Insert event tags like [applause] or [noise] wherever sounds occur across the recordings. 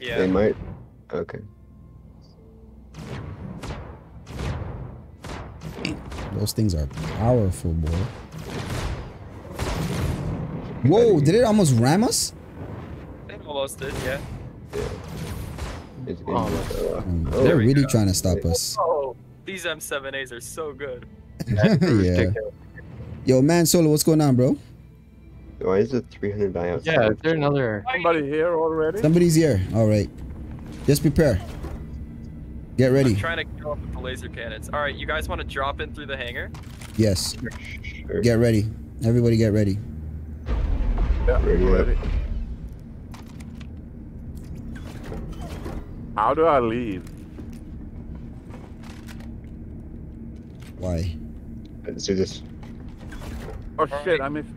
Yeah. They might. Okay. Those things are powerful, boy. Whoa, did it almost ram us? They almost did, yeah. It's, it's, Oh. uh, Um, oh, they're really go. trying to stop us. Oh, these M7As are so good. [laughs] yeah. Yo, man, Solo, what's going on, bro? Why is it 300i outside? Yeah, is there another? Somebody here already? Somebody's here. All right. Just prepare. Get I'm ready. trying to kill them with the laser cannons. All right, you guys want to drop in through the hangar? Yes. Sure. Get ready. Everybody get ready. Yeah, Ready ready. How do I leave? Why? Let's do this. Oh shit, I missed.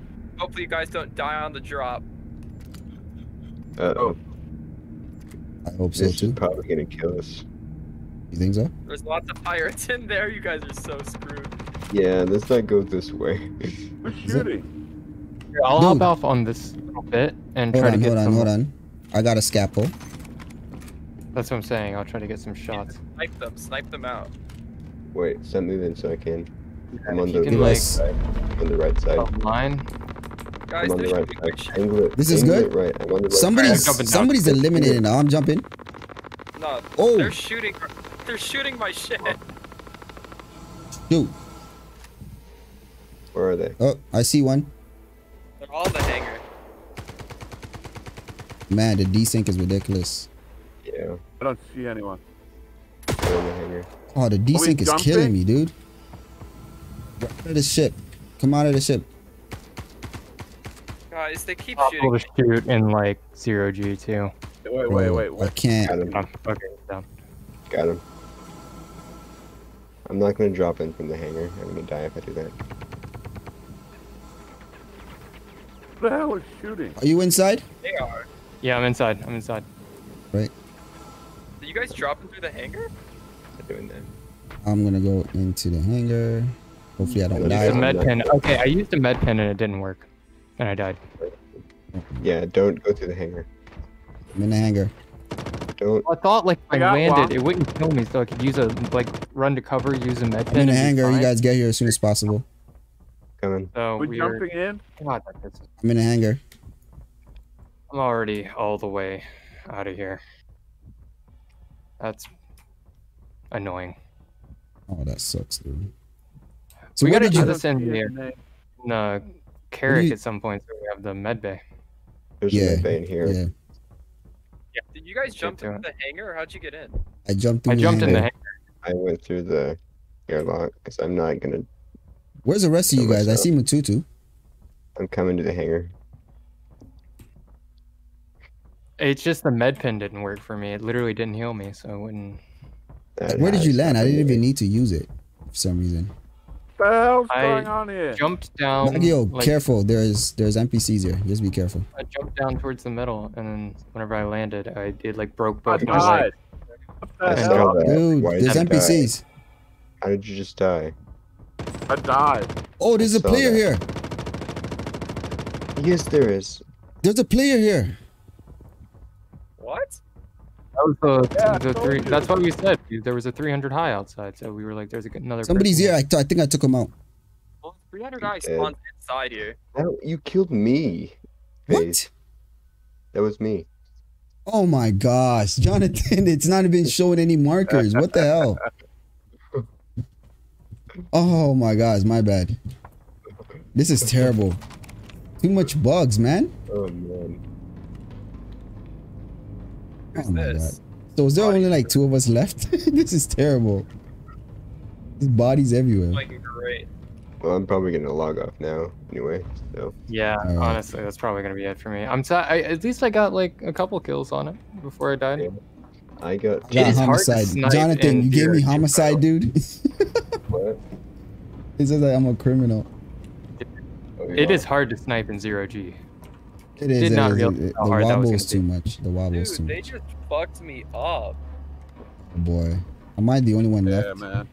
Hopefully, you guys don't die on the drop. Uh oh. I hope so This is too. probably gonna kill us. You think so? There's lots of pirates in there. You guys are so screwed. Yeah, let's not go this way. Who's Is it- shooting? Here, I'll Dude. hop off on this little bit and Hold try on, to get hold on, some. hold on. I got a scalpel. That's what I'm saying. I'll try to get some shots. Snipe them. Snipe them out. Wait, send me then so I can. I'm on the can, right like, side. I'm on the right side. Line. Guys, I'm on the right shooting my side. shit. Angle it. This is angle good. Right. I'm on the right Somebody's jumping somebody's eliminated now. I'm jumping. No, Oh. they're shooting. They're shooting my shit. Dude. Where are they? Oh, I see one. They're all in the hangar. Man, the desync is ridiculous. Yeah, I don't see anyone. they're in the hangar. Oh, the desync is jumping? killing me, dude. Get out of the ship. Come out of the ship. Guys, they keep Possible shooting. to shoot in like zero G too. Wait, wait, Bro, wait, I can't. Got him. Okay, down. Got him. I'm not gonna drop in from the hangar. I'm gonna die if I do that. Who the hell is shooting? Are you inside? They are. Yeah, I'm inside. I'm inside. Right. Are you guys dropping through the hangar? I'm doing that. I'm gonna go into the hangar. Hopefully I don't Use Use die. a I'm med pen. Okay, I used a med pen and it didn't work, and I died. Yeah, don't go through the hangar. I'm in the hangar. Don't. I thought like I I landed, one. it wouldn't kill me, so I could use a like run to cover, use a med I'm in the hangar. You guys get here as soon as possible. Coming. in. So We're we're. jumping in. God, that's- I'm in the hangar. I'm already all the way out of here. That's annoying. Oh, that sucks, dude. So we gotta do this in here. name. In Carrack you- at some point, so we have the med bay. There's Yeah, a med bay in here. Yeah, Did you guys jump to into the hangar, or how'd you get in? I jumped through I the jumped in the hangar. I went through the airlock because I'm not gonna. Where's the rest of you Kill guys? I myself. see Matutu. I'm coming to the hangar. It's just the med pen didn't work for me. It literally didn't heal me, so it wouldn't. That Where did you land? I didn't even need to use it for some reason. What the hell's I going on here? Jumped down. Nagio, like, careful. There's there's NPCs here. Just be careful. I jumped down towards the middle, and then whenever I landed, I did like broke I both my legs. died. What the hell? Dude, Why there's you die? NPCs. How did you just die? I died. Oh, there's a player that. here. Yes, there is. There's a player here. What? That was the, Yeah, the three. you. That's what we said. There was a 300i outside, so we were like, "There's a, another." Somebody's here. I, I think I took him out. Well, 300 guys dead. spawned inside here. How, you killed me. What? Faith. That was me. Oh my gosh, Jonathan! It's not even showing any markers. What the hell? Oh my gosh, my bad. This is terrible. Too much bugs, man. Oh man. Who's Oh this? So is there only like two of us left? [laughs] this is terrible. There's bodies everywhere. Like great. Well, I'm probably gonna log off now. Anyway, so Yeah, Alright. honestly, that's probably gonna be it for me. I'm sad. I, at least I got like a couple kills on it before I died. Yeah. I got. I got is hard to homicide. Jonathan, you gave me homicide, dude. [laughs] What? it says that I'm a criminal. Okay. It is hard to snipe in zero G. It is. Did it not is. realize It- how the hard that was wobble is too gonna much. The wobble is too Dude, they much. just fucked me up. Oh, boy. Am I the only one Yeah, left? man.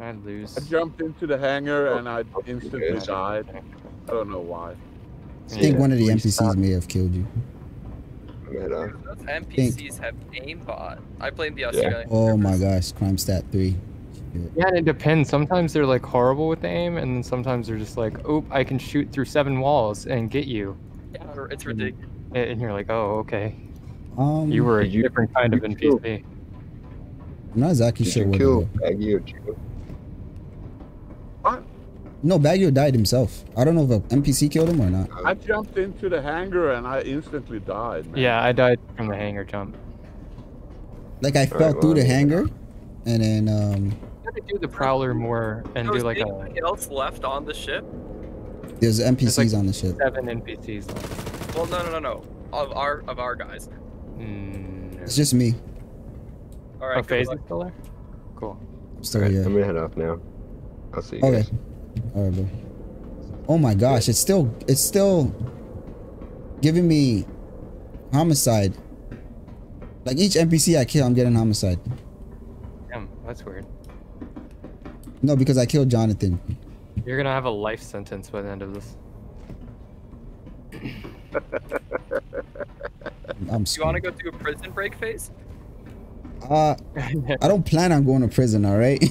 I'd lose. I jumped into the hangar oh, and I instantly Okay. died. I don't know why. I think Yeah, one of the we NPCs stopped. may have killed you. I'm gonna. Those NPCs have aimbot. I blame the Australian. Yeah. Oh my gosh, crime stat three. Yeah, and it depends. Sometimes they're like horrible with the aim, and then sometimes they're just like, "Oop, I can shoot through seven walls and get you," Yeah, it's ridiculous. A- and you're like, "Oh, okay." Um, You were a you- different kind of did you kill- NPC. I'm not exactly Did sure you what. kill it- Baggy or Chico? What? No, Baguio died himself. I don't know if an NPC killed him or not. I jumped into the hangar and I instantly died, man. Yeah, I died from the hangar jump. Like I Alright, fell through well, the hangar, and then um, You gotta do the prowler more and So do like a anybody else left on the ship? There's NPCs like- on the ship. seven NPCs. Left. Well, no, no, no, no. Of our of our guys. Mm, It's just me. All right. oh, Phase is still there. Cool. I'm still Alright, here. I'm gonna head off now. I'll see you Okay. guys. All right, bro. Oh my gosh, it's still it's still giving me homicide. Like each NPC I kill, I'm getting homicide. Damn, that's weird. No, because I killed Jonathan. You're gonna have a life sentence by the end of this. [laughs] I'm you want to go through a prison break phase? Uh, [laughs] I don't plan on going to prison. All right.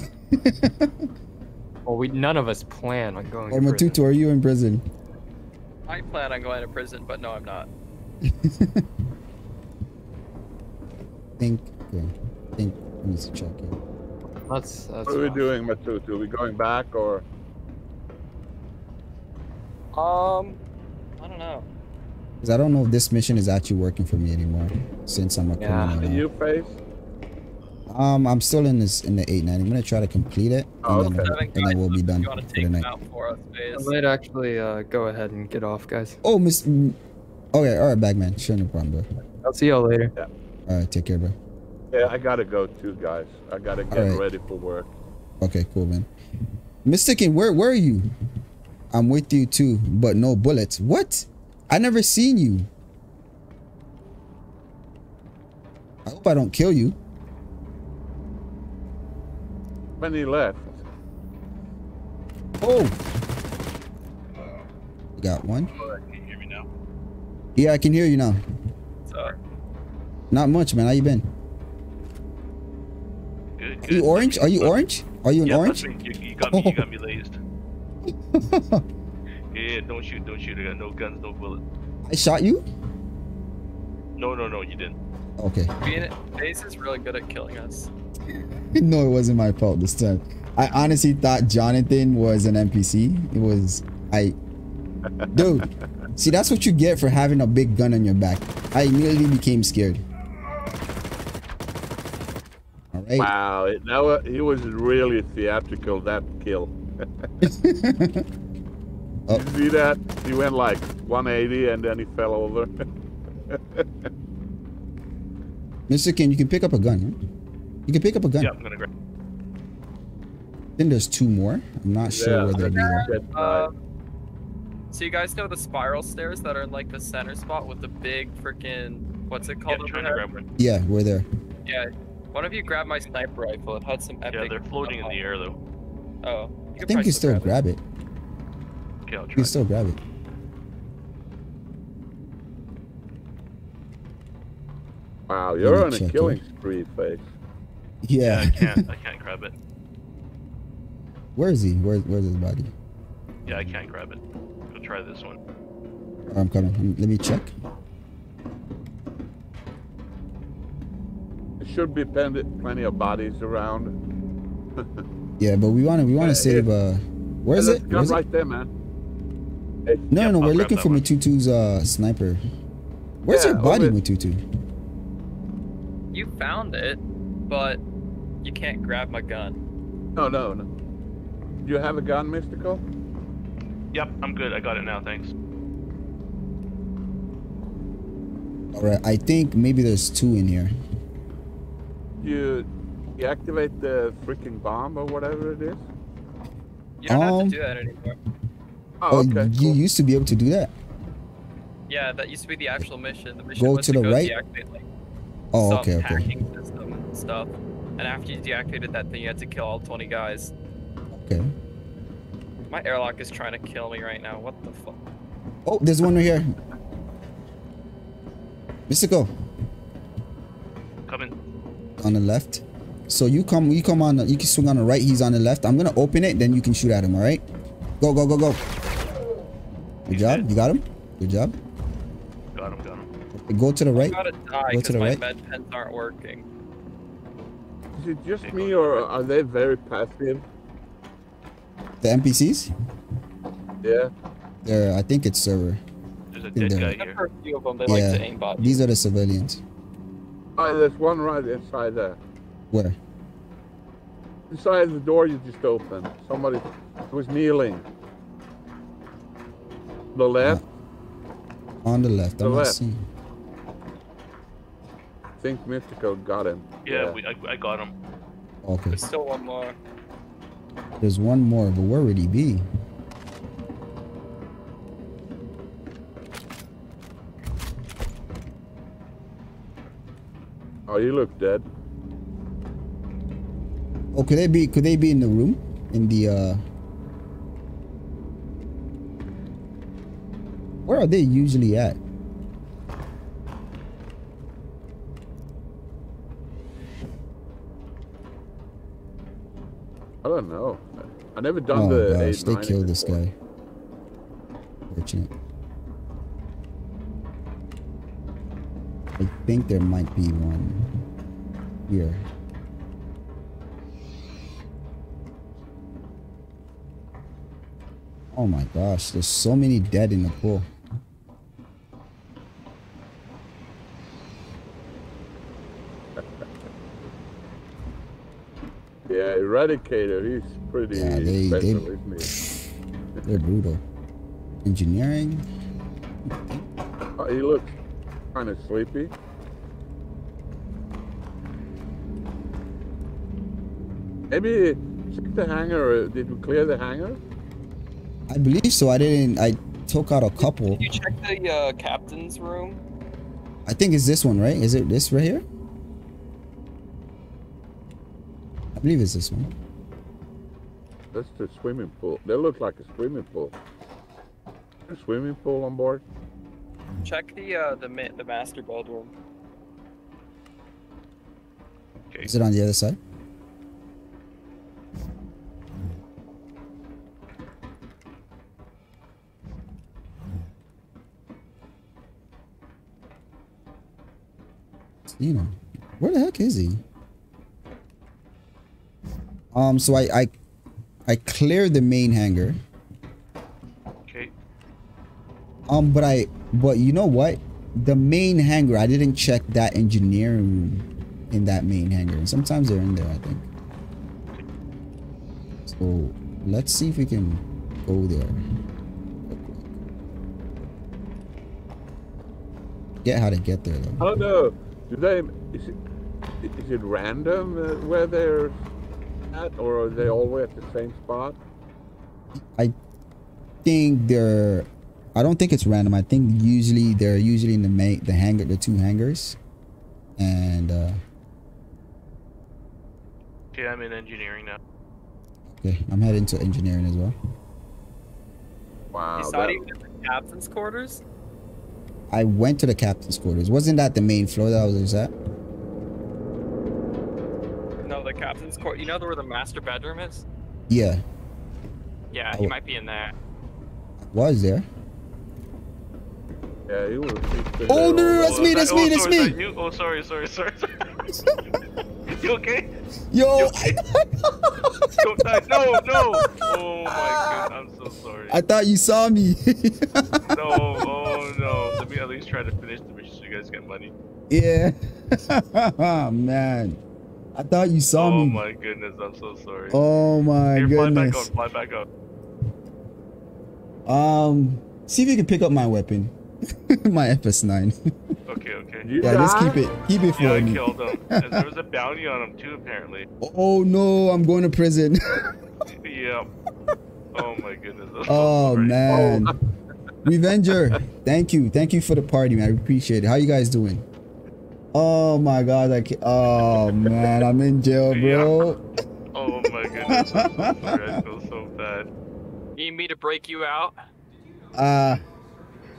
well, we none of us plan on going. or to prison. Matutu, are you in prison? I plan on going to prison, but no, I'm not. [laughs] think. Okay. Think. I need to check it. That's that's. What are we rough. doing, Matutu? Are we going back or? Um, I don't know. Because I don't know if this mission is actually working for me anymore since I'm a Yeah. criminal. And now. you face? Um, I'm still in this in the eight nine. I'm gonna try to complete it, Oh, and, then, okay. Seven and then we'll be done You for the night. for us, I might actually uh, go ahead and get off, guys. Oh, Miss. Okay, all right, Bagman. Sure, no problem, bro. I'll see y'all later. Yeah. All right, take care, bro. Yeah, I gotta go too, guys. I gotta get Alright. ready for work. Okay, cool, man. Mistaken, where where are you? I'm with you too, but no bullets. What? I never seen you. I hope I don't kill you. Many left. Oh. Got one. Can you hear me now? Yeah, I can hear you now. Sorry. Not much, man. How you been? Good. Are you orange? Are you orange? Are you an yeah, orange? That's me. You, you got me. You got me [laughs] laced. [laughs] Yeah, don't shoot. Don't shoot. I got no guns, no bullets. I shot you? No, no, no. You didn't. Okay. being phase is really good at killing us. [laughs] no, it wasn't my fault this time. I honestly thought Jonathan was an NPC. It was I. [laughs] Dude, see that's what you get for having a big gun on your back. I immediately became scared. All right. Wow, it, now uh, he was really theatrical that kill. [laughs] Oh. You see that? He went like 180 and then he fell over. [laughs] Mr. King, you can pick up a gun. Huh? You can pick up a gun. Yeah, I'm gonna grab. Then there's two more. I'm not sure where they'll be. though. Uh, so you guys know the spiral stairs that are in like the center spot with the big freaking what's it Yeah, called trying to over there? grab one. Yeah, we're there. Yeah. One of you grab my sniper rifle. It had some epic. Yeah, they're floating in the air though. Oh. I think you still grab it. Okay, I'll You try. can still grab it. Wow, you're on a check killing spree, face. Yeah, Yeah. I can't. I can't [laughs] grab it. Where is he? Where, where's his body? Yeah, I can't grab it. I'll try this one. I'm coming. Let me check. There should be plenty, plenty of bodies around. [laughs] Yeah, but we want to we want Uh, to save. Uh, where is it? there's a Where gun is it? right there, man. Hey, No, Yeah, no, I'll we're looking for one. Matutu's uh sniper. Where's Yeah, your body, over- Matutu? You found it, but you can't grab my gun. No, no, no. Do you have a gun, Mystical? Yep, I'm good. I got it now. Thanks. All right, I think maybe there's two in here. You deactivate the freaking bomb or whatever it is? You don't Um, have to do that anymore. Oh, okay. you cool. used to be able to do that. Yeah, that used to be the actual mission. The mission Go was to to, the go right? deactivate like Oh, some okay, okay, hacking system and stuff. And after you deactivated that thing, you had to kill all 20 guys. okay. My airlock is trying to kill me right now. What the fuck? Oh, there's one right here. Mystical Coming. on the left. So you come, you come on, the, you can swing on the right. He's on the left. I'm gonna open it, then you can shoot at him. All right? Go, go, go, go. Good He's job. dead. You got him. Good job. Got him. Got him. Go to the I right. gotta die Go to because the my right. med pens aren't working. Is it just me or are they very passive? The NPCs. Yeah. There, I think it's server. There's a dead guy here. a few of them, they Yeah. like to aimbot. These are the civilians. Oh, there's one right inside there. Where? Inside the door you just opened. Somebody was kneeling. The left. Uh, on the left. I'm The not left. seeing. I think Mystical got him. Yeah, we, I, I got him. Okay. There's still one more. There's one more, but where would he be? Oh, you look dead. Oh, could they be? Could they be in the room? In the uh. Where are they usually at? I don't know. I never done Oh the gosh, they 890 killed this guy. Fortunate. I think there might be one here. Oh my gosh, there's so many dead in the pool. Yeah, Eradicator, he's pretty Yeah, they- they- special, isn't They're brutal. Engineering? he? Oh, he looks kind of sleepy. Maybe check the hangar. uh, Did we clear the hangar? I believe so. I didn't. I took out a couple. Did you check the uh, captain's room? I think it's this one, right? Is it this right here? I believe it's this one. That's the swimming pool. That looks like a swimming pool. A swimming pool on board? Check the uh, the ma- the master bedroom. Okay. Is it on the other side? You know, where the heck is he? Um, so I I I cleared the main hangar. Okay. Um, but I, but you know what? The main hangar, I didn't check that engineering room in that main hangar. And sometimes they're in there, I think. So let's see if we can go there. real. Get how to get there though. I don't know. Do they? Is it? Is it random uh, where they're at, or are they always at the same spot? I think they're. I don't think it's random. I think usually they're usually in the main, the hangar, the two hangars, and uh, Okay, I'm in engineering now. okay, I'm heading to engineering as well. Wow. He's that- not even in the captain's quarters. I went to the captain's quarters. Wasn't that the main floor that I was at? No, the captain's court. You know where the master bedroom is? Yeah, Yeah, Oh. he might be in there. Was there. yeah, he was. he's Oh, there no, no, that's Oh, me, is that's me, oh, that's me. that? Oh, sorry, sorry, sorry. [laughs] you okay? Yo, You okay? Don't. No, no. Oh my [laughs] god, I'm so sorry. I thought you saw me. No, [laughs] oh no. Let me at least try to finish the mission so you guys get money. yeah. oh, [laughs] Man, I thought you saw oh me. Oh my goodness, I'm so sorry. Oh my Here, fly back up, fly back up. Um, see if you can pick up my weapon, [laughs] my FS9. Okay, okay. You [laughs] yeah, just died? keep it, keep it for Yeah, I me. killed him. And there was a bounty on him too, apparently. Oh no, I'm going to prison. Yep. Oh my goodness. I'm oh sorry. man, Revenger, thank you, thank you for the party, man. I appreciate it. How you guys doing? Oh my god, I can't. Oh man, I'm in jail, bro. Oh my goodness. I'm so sorry. I feel so bad. You need me to break you out? Uh,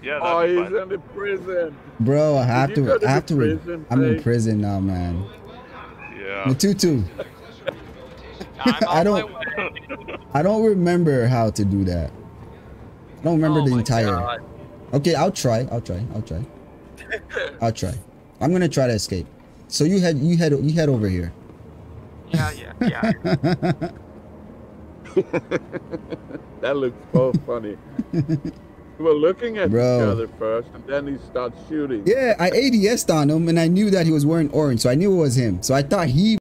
Yeah, Oh, he's fine. in the prison. Bro, I have Did to. to I have to. prison, I'm in prison now, man. Yeah. Matutu, I'm I don't- I don't remember how to do that. I don't remember Oh the entire. God. Okay, I'll try. I'll try. I'll try. [laughs] I'll try. I'm gonna try to escape. So you head. You head. You head over here. Yeah, yeah, yeah. [laughs] That looks so funny. we were looking at Bro. each other first, and then he starts shooting. Yeah, I ADS'd on him and I knew that he was wearing orange, so I knew it was him. So I thought he